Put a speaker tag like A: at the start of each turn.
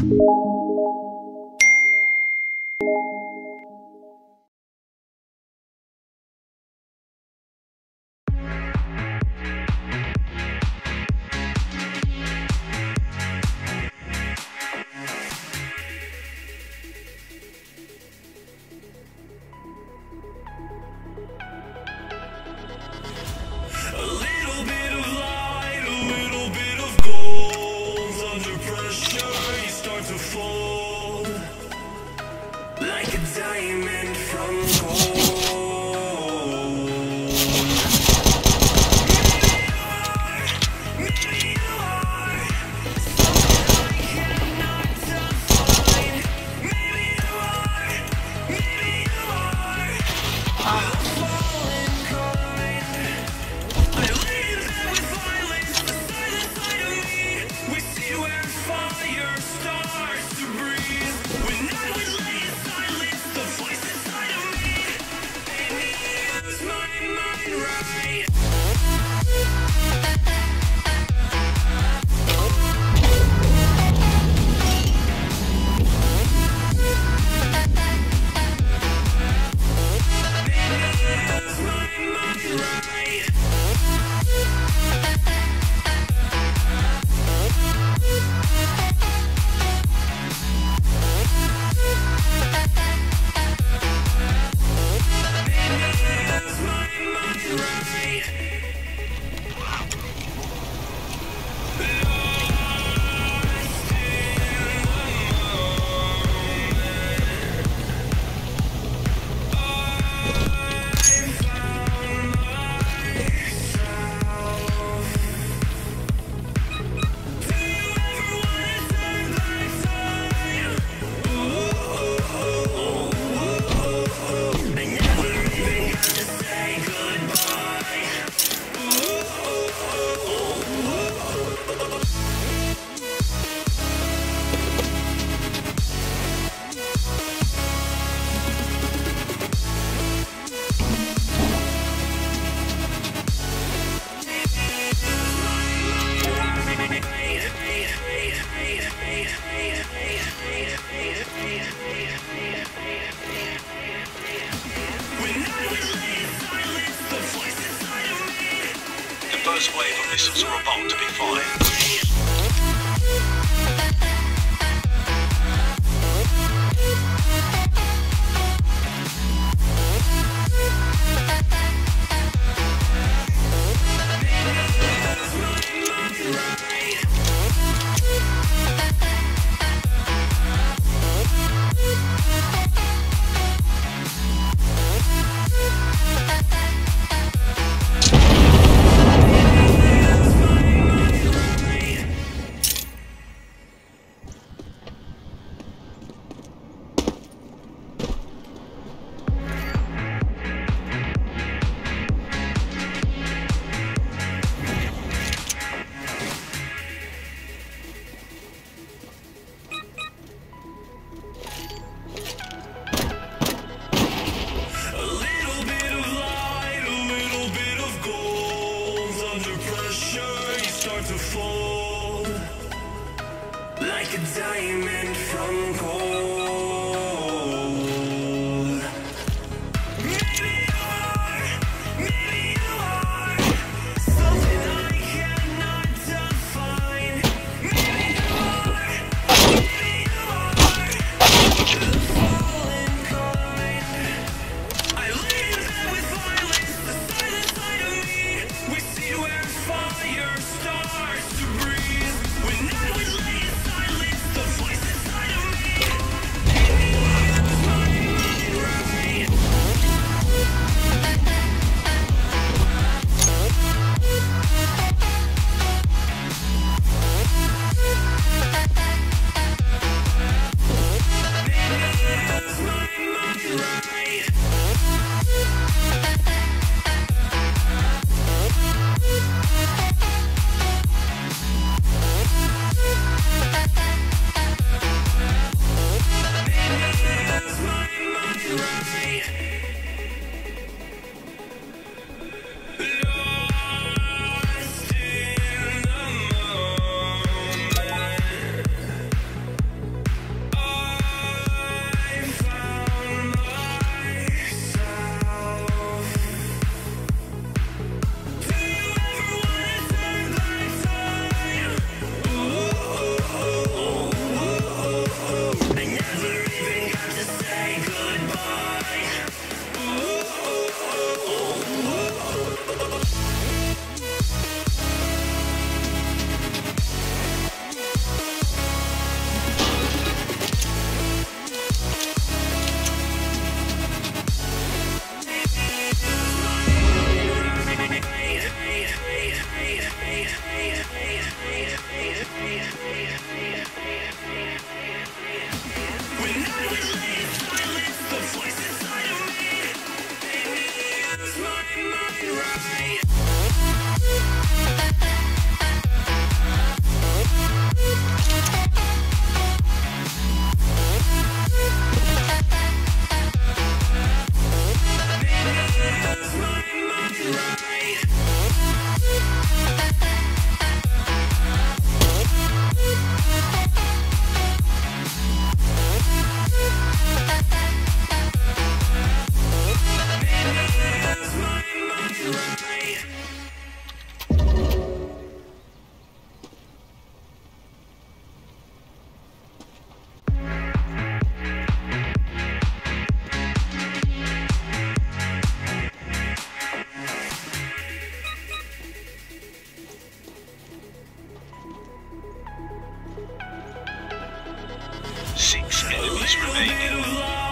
A: you like a diamond from gold.
B: surest way for missiles are about to be fired.
A: diamond from gold. Six enemies remaining.